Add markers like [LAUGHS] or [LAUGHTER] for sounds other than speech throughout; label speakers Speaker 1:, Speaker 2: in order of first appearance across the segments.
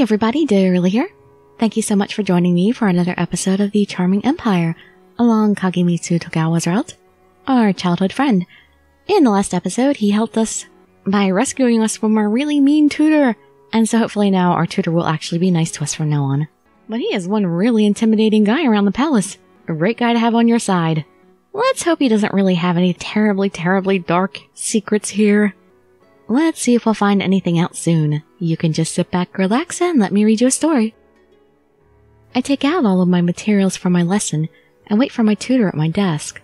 Speaker 1: Hey everybody, Dirili here. Thank you so much for joining me for another episode of The Charming Empire along Kagemitsu Togawa's route, our childhood friend. In the last episode, he helped us by rescuing us from our really mean tutor, and so hopefully now our tutor will actually be nice to us from now on. But he is one really intimidating guy around the palace. A great guy to have on your side. Let's hope he doesn't really have any terribly, terribly dark secrets here. Let's see if we'll find anything out soon. You can just sit back, relax, and let me read you a story. I take out all of my materials for my lesson and wait for my tutor at my desk.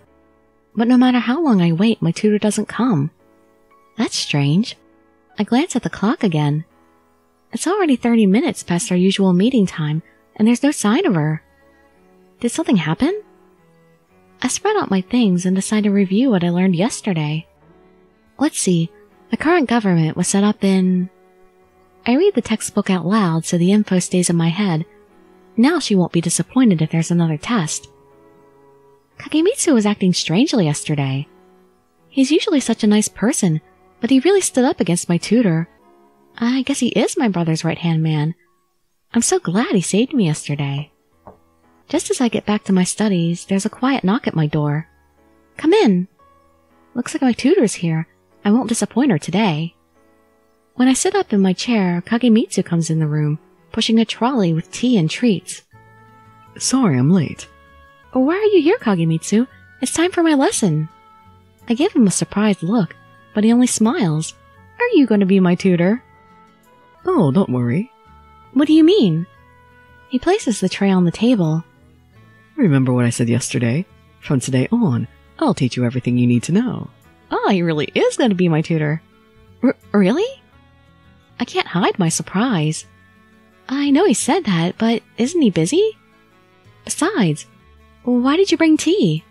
Speaker 1: But no matter how long I wait, my tutor doesn't come. That's strange. I glance at the clock again. It's already 30 minutes past our usual meeting time, and there's no sign of her. Did something happen? I spread out my things and decide to review what I learned yesterday. Let's see, the current government was set up in. I read the textbook out loud so the info stays in my head. Now she won't be disappointed if there's another test. Kagemitsu was acting strangely yesterday. He's usually such a nice person, but he really stood up against my tutor. I guess he is my brother's right hand man. I'm so glad he saved me yesterday. Just as I get back to my studies, there's a quiet knock at my door. Come in. Looks like my tutor's here. I won't disappoint her today. When I sit up in my chair, Kagemitsu comes in the room, pushing a trolley with tea and treats.
Speaker 2: Sorry I'm late.
Speaker 1: Why are you here, Kagemitsu? It's time for my lesson. I give him a surprised look, but he only smiles. Are you going to be my tutor?
Speaker 2: Oh, don't worry.
Speaker 1: What do you mean? He places the tray on the table.
Speaker 2: Remember what I said yesterday? From today on, I'll teach you everything you need to know.
Speaker 1: Oh, he really is going to be my tutor. R- really? I can't hide my surprise. I know he said that, but isn't he busy? Besides, why did you bring tea?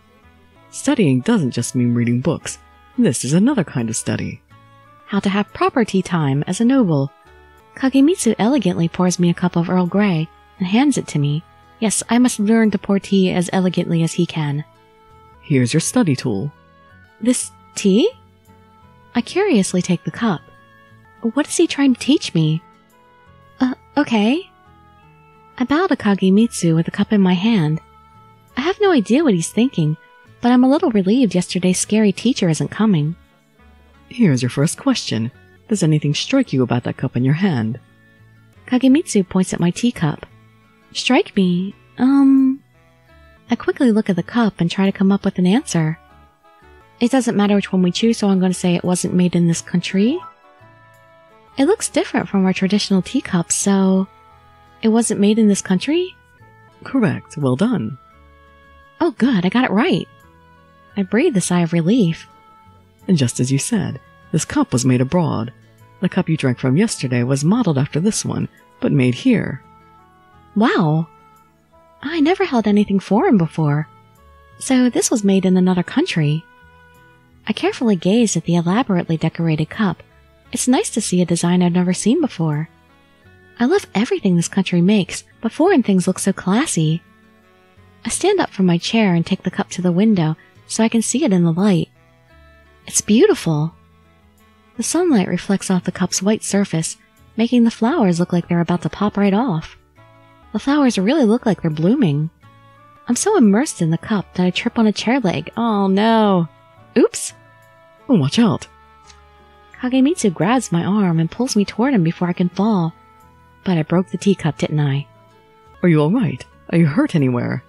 Speaker 2: Studying doesn't just mean reading books. This is another kind of study.
Speaker 1: How to have proper tea time as a noble. Kagemitsu elegantly pours me a cup of Earl Grey and hands it to me. Yes, I must learn to pour tea as elegantly as he can.
Speaker 2: Here's your study tool.
Speaker 1: This tea? I curiously take the cup. What is he trying to teach me? Uh, okay. I bow to Kagemitsu with the cup in my hand. I have no idea what he's thinking, but I'm a little relieved yesterday's scary teacher isn't coming.
Speaker 2: Here's your first question. Does anything strike you about that cup in your hand?
Speaker 1: Kagemitsu points at my teacup. Strike me? Um. I quickly look at the cup and try to come up with an answer. It doesn't matter which one we choose, so I'm going to say it wasn't made in this country. It looks different from our traditional teacups, so. It wasn't made in this country?
Speaker 2: Correct. Well done.
Speaker 1: Oh, good, I got it right. I breathed a sigh of relief.
Speaker 2: And just as you said, this cup was made abroad. The cup you drank from yesterday was modeled after this one, but made here.
Speaker 1: Wow. I never held anything foreign before. So this was made in another country. I carefully gazed at the elaborately decorated cup. It's nice to see a design I've never seen before. I love everything this country makes, but foreign things look so classy. I stand up from my chair and take the cup to the window so I can see it in the light. It's beautiful. The sunlight reflects off the cup's white surface, making the flowers look like they're about to pop right off. The flowers really look like they're blooming. I'm so immersed in the cup that I trip on a chair leg. Oh no. Oops.
Speaker 2: Watch out.
Speaker 1: Kagemitsu grabs my arm and pulls me toward him before I can fall. But I broke the teacup, didn't I?
Speaker 2: Are you alright? Are you hurt anywhere?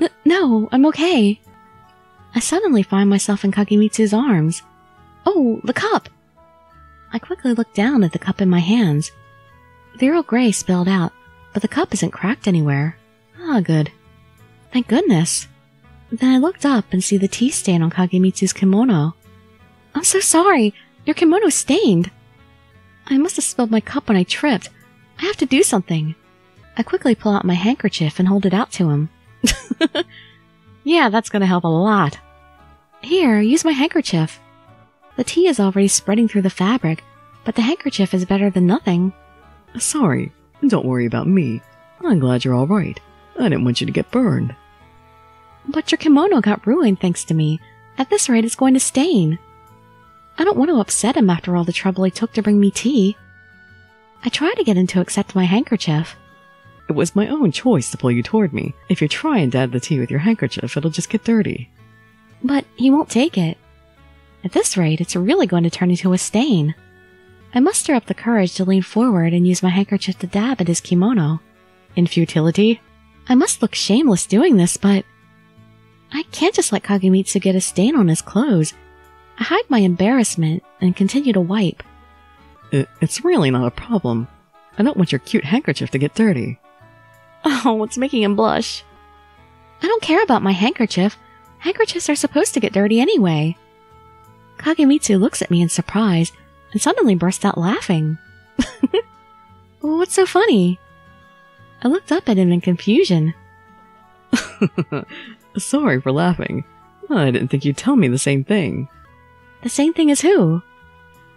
Speaker 1: N- no, I'm okay. I suddenly find myself in Kagemitsu's arms. Oh, the cup! I quickly look down at the cup in my hands. The Earl Grey spilled out, but the cup isn't cracked anywhere. Ah, good. Thank goodness. Then I looked up and see the tea stain on Kagemitsu's kimono. I'm so sorry. Your kimono's stained. I must have spilled my cup when I tripped. I have to do something. I quickly pull out my handkerchief and hold it out to him. [LAUGHS] yeah, that's gonna help a lot. Here, use my handkerchief. The tea is already spreading through the fabric, but the handkerchief is better than nothing.
Speaker 2: Sorry. Don't worry about me. I'm glad you're alright. I didn't want you to get burned.
Speaker 1: But your kimono got ruined thanks to me. At this rate, it's going to stain. I don't want to upset him after all the trouble he took to bring me tea. I tried to get him to accept my handkerchief.
Speaker 2: It was my own choice to pull you toward me. If you're trying to add the tea with your handkerchief, it'll just get dirty.
Speaker 1: But he won't take it. At this rate, it's really going to turn into a stain. I muster up the courage to lean forward and use my handkerchief to dab at his kimono. In futility, I must look shameless doing this, but I can't just let Kagemitsu get a stain on his clothes. I hide my embarrassment and continue to wipe.
Speaker 2: It, it's really not a problem. I don't want your cute handkerchief to get dirty. [LAUGHS]
Speaker 1: Oh, it's making him blush. I don't care about my handkerchief. Handkerchiefs are supposed to get dirty anyway. Kagemitsu looks at me in surprise and suddenly bursts out laughing. [LAUGHS] Oh, What's so funny? I looked up at him in confusion. [LAUGHS]
Speaker 2: Sorry for laughing. I didn't think you'd tell me the same thing.
Speaker 1: The same thing as who?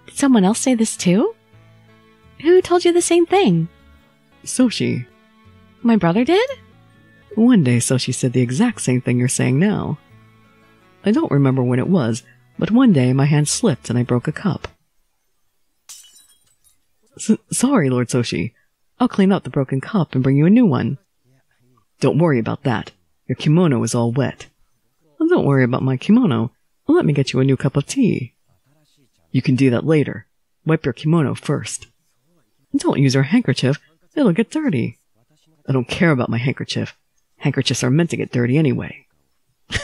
Speaker 1: Did someone else say this too? Who told you the same thing?
Speaker 2: Soshi.
Speaker 1: My brother did?
Speaker 2: One day Soshi said the exact same thing you're saying now. I don't remember when it was, but one day my hand slipped and I broke a cup. S- sorry, Lord Soshi. I'll clean up the broken cup and bring you a new one. Don't worry about that. Your kimono is all wet. Don't worry about my kimono. Let me get you a new cup of tea. You can do that later. Wipe your kimono first. Don't use your handkerchief. It'll get dirty. I don't care about my handkerchief. Handkerchiefs are meant to get dirty anyway. [LAUGHS]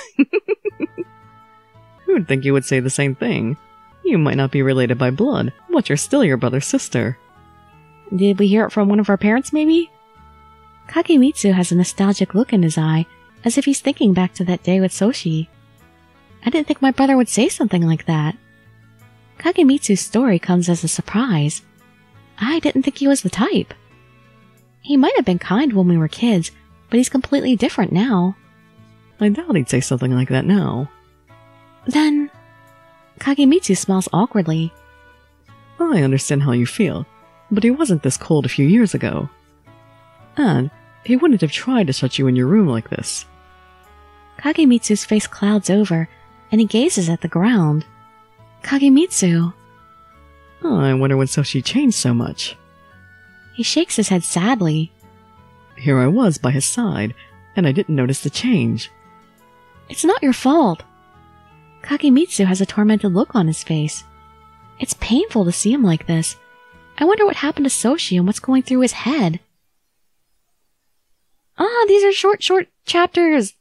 Speaker 2: Who'd think you would say the same thing? You might not be related by blood, but you're still your brother's sister.
Speaker 1: Did we hear it from one of our parents, maybe? Kagemitsu has a nostalgic look in his eye, as if he's thinking back to that day with Soshi. I didn't think my brother would say something like that. Kagemitsu's story comes as a surprise. I didn't think he was the type. He might have been kind when we were kids, but he's completely different now.
Speaker 2: I doubt he'd say something like that now.
Speaker 1: Then, Kagemitsu smiles awkwardly.
Speaker 2: I understand how you feel, but he wasn't this cold a few years ago. And he wouldn't have tried to shut you in your room like this.
Speaker 1: Kagemitsu's face clouds over, and he gazes at the ground. Kagemitsu.
Speaker 2: Oh, I wonder when Soshi changed so much.
Speaker 1: He shakes his head sadly.
Speaker 2: Here I was by his side, and I didn't notice the change.
Speaker 1: It's not your fault. Kagemitsu has a tormented look on his face. It's painful to see him like this. I wonder what happened to Soshi and what's going through his head. Ah, these are short, short chapters.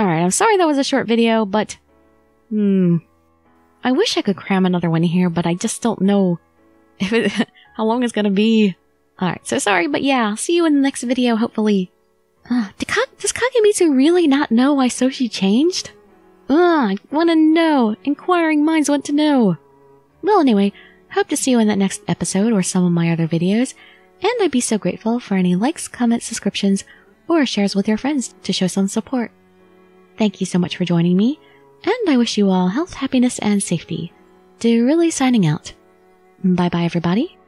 Speaker 1: Alright, I'm sorry that was a short video, but... Hmm. I wish I could cram another one here, but I just don't know [LAUGHS] if it, how long it's gonna be. Alright, so sorry, but yeah, see you in the next video, hopefully. Uh, does Kagemitsu really not know why Soshi changed? Ugh, I wanna know. Inquiring minds want to know. Well, anyway, hope to see you in that next episode or some of my other videos, and I'd be so grateful for any likes, comments, subscriptions, or shares with your friends to show some support. Thank you so much for joining me, and I wish you all health, happiness, and safety. Dirili signing out. Bye bye, everybody.